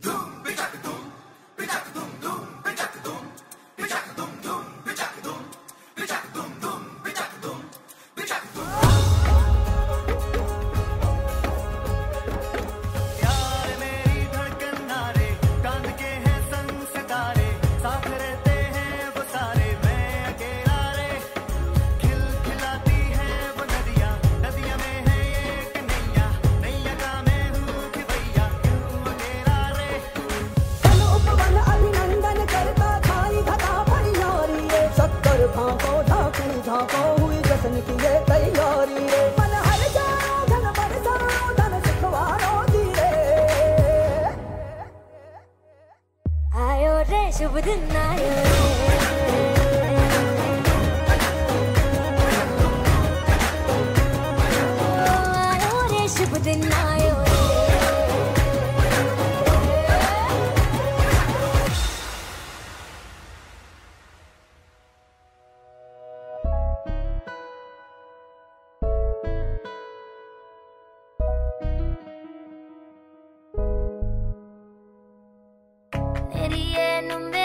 Do bitch, I ಶುಭ ದಿನ no me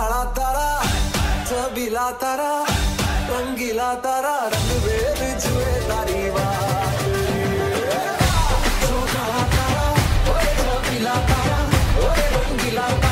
काला तारा, चबीला तारा, रंगीला तारा, रंग वेद जुए तारी बात तारा, ओए चबीला तारा, ओए रंगीला तारा।